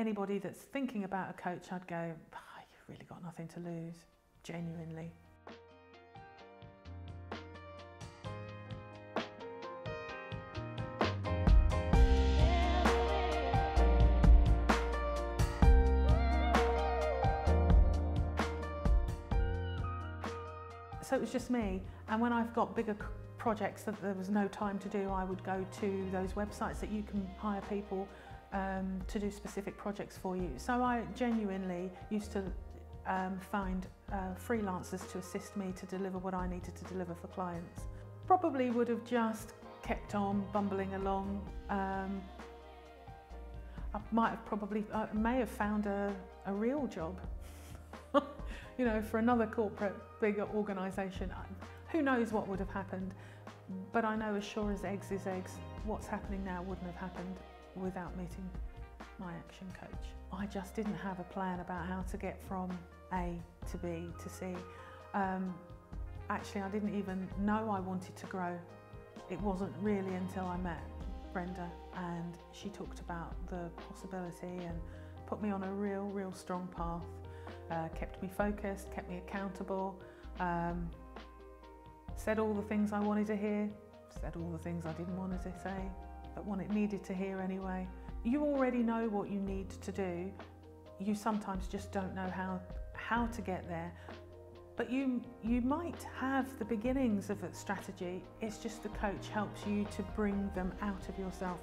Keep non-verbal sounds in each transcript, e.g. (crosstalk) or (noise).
anybody that's thinking about a coach, I'd go, oh, you've really got nothing to lose, genuinely. So it was just me, and when I've got bigger projects that there was no time to do, I would go to those websites that you can hire people um, to do specific projects for you. So I genuinely used to um, find uh, freelancers to assist me to deliver what I needed to deliver for clients. Probably would have just kept on bumbling along. Um, I might have probably, I may have found a, a real job, (laughs) you know, for another corporate bigger organisation. Who knows what would have happened, but I know as sure as eggs is eggs, what's happening now wouldn't have happened without meeting my action coach. I just didn't have a plan about how to get from A to B to C. Um, actually, I didn't even know I wanted to grow. It wasn't really until I met Brenda and she talked about the possibility and put me on a real, real strong path, uh, kept me focused, kept me accountable, um, said all the things I wanted to hear, said all the things I didn't want to say, one it needed to hear anyway. You already know what you need to do. You sometimes just don't know how, how to get there. But you, you might have the beginnings of a strategy. It's just the coach helps you to bring them out of yourself.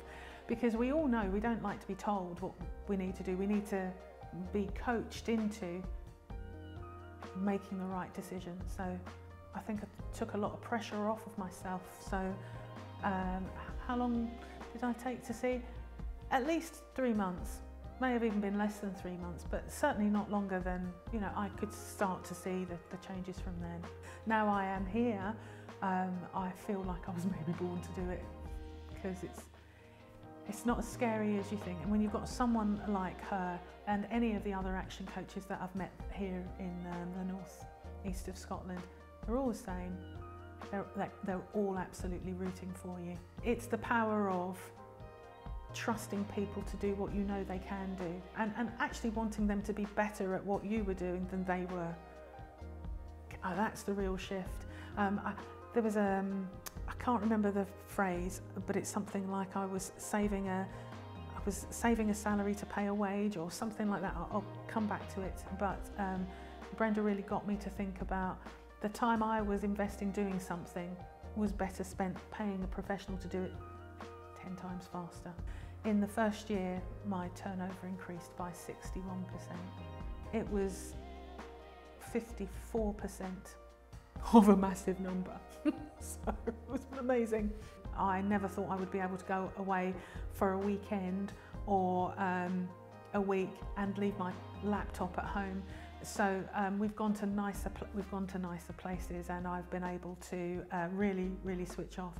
Because we all know we don't like to be told what we need to do. We need to be coached into making the right decision. So I think I took a lot of pressure off of myself. So um, how long did I take to see? At least three months. May have even been less than three months, but certainly not longer than, you know, I could start to see the, the changes from then. Now I am here, um, I feel like I was (laughs) maybe born to do it because it's it's not as scary as you think. And when you've got someone like her and any of the other action coaches that I've met here in um, the north east of Scotland, they're all the same. They're, they're all absolutely rooting for you. It's the power of trusting people to do what you know they can do and, and actually wanting them to be better at what you were doing than they were. Oh, that's the real shift. Um, I, there was a, um, I can't remember the phrase, but it's something like I was saving a, I was saving a salary to pay a wage or something like that. I'll, I'll come back to it. But um, Brenda really got me to think about the time I was investing doing something was better spent paying a professional to do it 10 times faster. In the first year, my turnover increased by 61%. It was 54% of a massive number. (laughs) so it was amazing. I never thought I would be able to go away for a weekend or um, a week and leave my laptop at home so um, we've gone to nicer we've gone to nicer places and I've been able to uh, really really switch off.